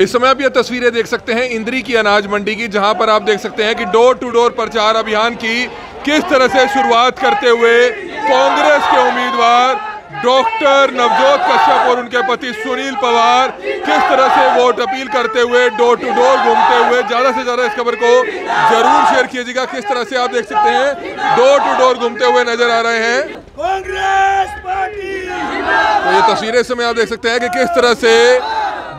इस समय आप ये तस्वीरें देख सकते हैं इंद्री की अनाज मंडी की जहाँ पर आप देख सकते हैं कि डोर टू डोर प्रचार अभियान की किस तरह से शुरुआत करते हुए कांग्रेस के उम्मीदवार डॉक्टर नवजोत कश्यप और उनके पति सुनील पवार किस तरह से वोट अपील करते हुए डोर टू डोर घूमते हुए ज़्यादा से ज़्यादा इस खबर को ज़रूर शेयर कीजिएगा। किस तरह से आप देख सकते हैं डोर टू डोर घूमते हुए नज़र आ रहे हैं। कांग्रेस पार्टी। तो ये तस्वीरें इस समय आप देख सकते हैं कि किस तरह से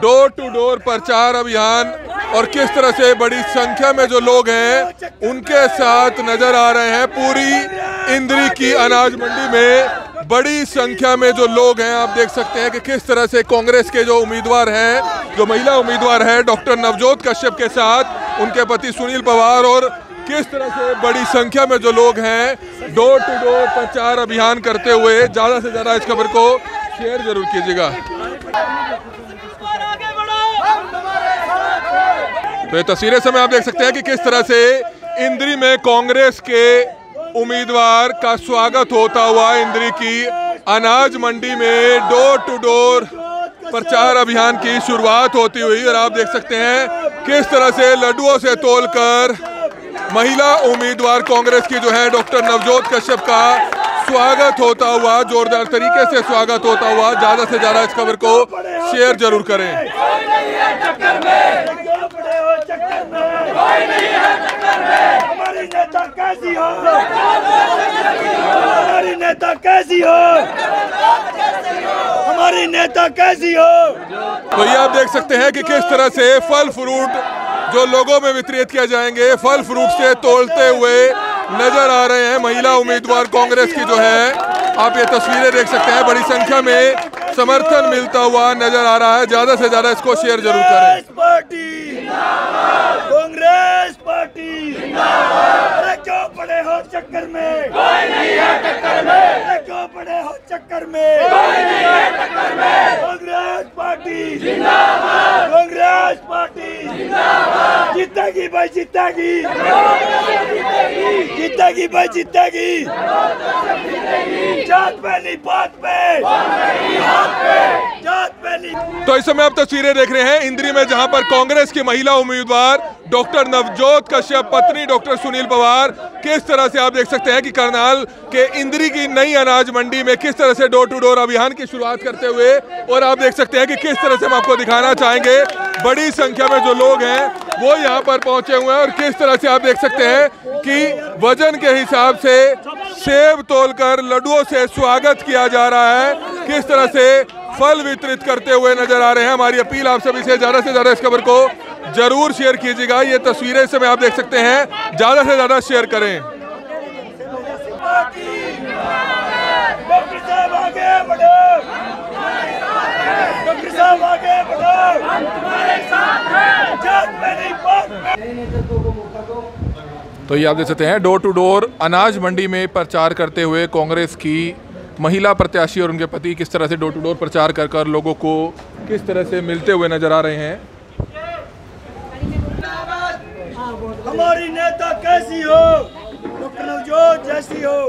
डोर टू डोर प्रचार अभियान और किस तरह से बड़ी संख्या में जो लोग हैं, उनके साथ नज़र आ रहे हैं पूरी इंद्री की अनाज मंडी में। बड़ी संख्या में जो लोग हैं, आप देख सकते हैं कि किस तरह से कांग्रेस के जो उम्मीदवार हैं, जो महिला उम्मीदवार है, डॉक्टर नवजोत कश्यप के साथ, उनके पति सुनील पवार और किस तरह से बड़ी संख्या में जो लोग हैं डोर टू डोर प्रचार अभियान करते हुए, ज़्यादा से ज़्यादा इस खबर को शेयर ज़रूर कीजिएगा। तो ये तस्वीरें समय आप देख सकते हैं कि किस तरह से इंद्री में कांग्रेस के उम्मीदवार का स्वागत होता हुआ इंद्री की अनाज मंडी में डोर टू डोर प्रचार अभियान की शुरुआत होती हुई और आप देख सकते हैं किस तरह से लड्डुओं से तोलकर महिला उम्मीदवार कांग्रेस की जो है डॉक्टर नवजोत कश्यप का स्वागत होता हुआ, जोरदार तरीके से स्वागत होता हुआ, ज़्यादा से ज़्यादा इस खबर को शेयर ज़रूर करें। क्यों हमारी नेता कैसी हो हमारी नेता कैसी हो तो ये आप देख सकते हैं कि किस तरह से फल फ्रूट जो लोगों में वितरित किए जाएँगे, फल फ्रूट से तोलते हुए नज़र आ रहे हैं महिला उम्मीदवार कांग्रेस की जो है। आप ये तस्वीरें देख सकते हैं बड़ी संख्या में समर्थन मिलता हुआ नज़र आ रहा है। ज़्यादा से ज़्यादा इसको शेयर ज़रूर करें। Congress party Congress party. अरे क्यों पड़े हो चक्कर में? कोई नहीं है चक्कर में। अरे क्यों पड़े हो चक्कर में? कोई नहीं है चक्कर में। कांग्रेस पार्टी। जिंदाबाद। कांग्रेस पार्टी। जीतेगी भाई जीतेगी जीतेगी भाई जीतेगी जात बात पे। जात तो इस समय आप तस्वीरें देख रहे हैं इंद्री में, जहाँ पर कांग्रेस की महिला उम्मीदवार डॉक्टर नवजोत कश्यप, पत्नी डॉक्टर सुनील पवार। किस तरह से आप देख सकते हैं कि करनाल के इंद्री की नई अनाज मंडी में किस तरह से डोर टू डोर अभियान की शुरुआत करते हुए, और आप देख सकते हैं कि किस तरह से हम आपको दिखाना चाहेंगे। बड़ी संख्या में जो लोग हैं वो यहाँ पर पहुँचे हुए हैं और किस तरह से आप देख सकते हैं कि वज़न के हिसाब से सेब तोलकर लड्डुओं से स्वागत किया जा रहा है। किस तरह से फल वितरित करते हुए नज़र आ रहे हैं। हमारी अपील आप सभी से ज़्यादा से ज़्यादा इस खबर को ज़रूर शेयर कीजिएगा। ये तस्वीरें समय आप देख सकते हैं। ज़्यादा से ज़्यादा शेयर करें डॉक्टर साहब आगे बढ़ो डॉक्टर साहब आगे बढ़ो हम तुम्हारे साथ हैं जात में नहीं बात में तो ये आप देख सकते हैं डोर टू डोर अनाज मंडी में प्रचार करते हुए कांग्रेस की महिला प्रत्याशी और उनके पति किस तरह से डोर टू डोर प्रचार कर कर लोगों को किस तरह से मिलते हुए नज़र आ रहे हैं। हमारी नेता कैसी हो? डॉक्टर नवजोत जैसी हो।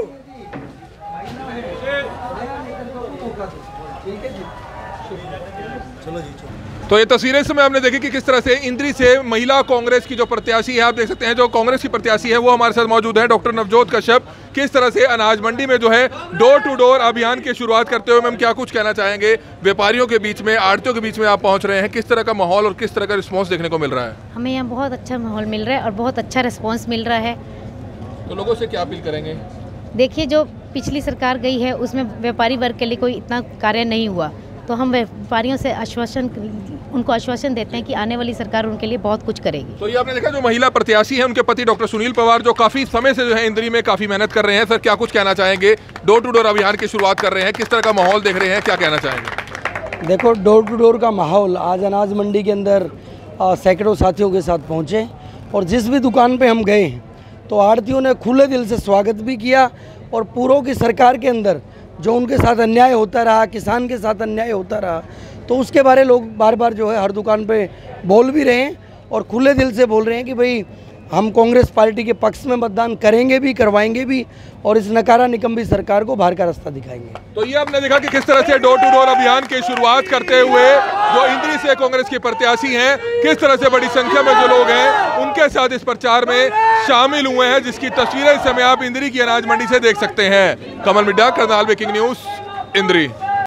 तो ये तस्वीरें इस समय आपने देखी कि किस तरह से इंद्री से महिला कांग्रेस की जो प्रत्याशी है आप देख सकते हैं जो कांग्रेस की प्रत्याशी है वो हमारे साथ मौजूद है डॉक्टर नवजोत कश्यप। किस तरह से अनाज मंडी में जो है डोर टू डोर अभियान की शुरुआत करते हुए मैम क्या कुछ कहना चाहेंगे? व्यापारियों के बीच में आड़तियों के बीच में आप पहुँच रहे हैं किस तरह का माहौल और किस तरह का रिस्पॉन्स देखने को मिल रहा है? हमें यहाँ बहुत अच्छा माहौल मिल रहा है और बहुत अच्छा रिस्पॉन्स मिल रहा है। तो लोगों से क्या अपील करेंगे? देखिए जो पिछली सरकार गई है उसमें व्यापारी वर्ग के लिए कोई इतना कार्य नहीं हुआ। तो हम व्यापारियों से आश्वासन उनको आश्वासन देते हैं कि आने वाली सरकार उनके लिए बहुत कुछ करेगी। तो ये आपने देखा जो महिला प्रत्याशी है उनके पति डॉक्टर सुनील पवार जो काफ़ी समय से जो है इंद्री में काफ़ी मेहनत कर रहे हैं। सर क्या कुछ कहना चाहेंगे? डोर टू डोर अभियान की शुरुआत कर रहे हैं। किस तरह का माहौल देख रहे हैं? क्या कहना चाहेंगे? देखो डोर टू डोर का माहौल आज अनाज मंडी के अंदर सैकड़ों साथियों के साथ पहुँचे और जिस भी दुकान पर हम गए हैं तो आड़तियों ने खुले दिल से स्वागत भी किया और पूर्व की सरकार के अंदर जो उनके साथ अन्याय होता रहा, किसान के साथ अन्याय होता रहा तो उसके बारे लोग बार बार जो है हर दुकान पे बोल भी रहे हैं और खुले दिल से बोल रहे हैं कि भाई, हम कांग्रेस पार्टी के पक्ष में मतदान करेंगे भी, करवाएँगे भी और इस नकारा निकम्बी सरकार को बाहर का रास्ता दिखाएँगे। तो ये आपने देखा कि किस तरह से डोर टू डोर अभियान की शुरुआत करते हुए जो इंद्री से कांग्रेस के प्रत्याशी हैं, किस तरह से बड़ी संख्या में जो लोग हैं, उनके साथ इस प्रचार में शामिल हुए हैं, जिसकी तस्वीरें इस समय आप इंद्री की अनाज मंडी से देख सकते हैं। Kamal Midda, Karnal breaking news, Indri.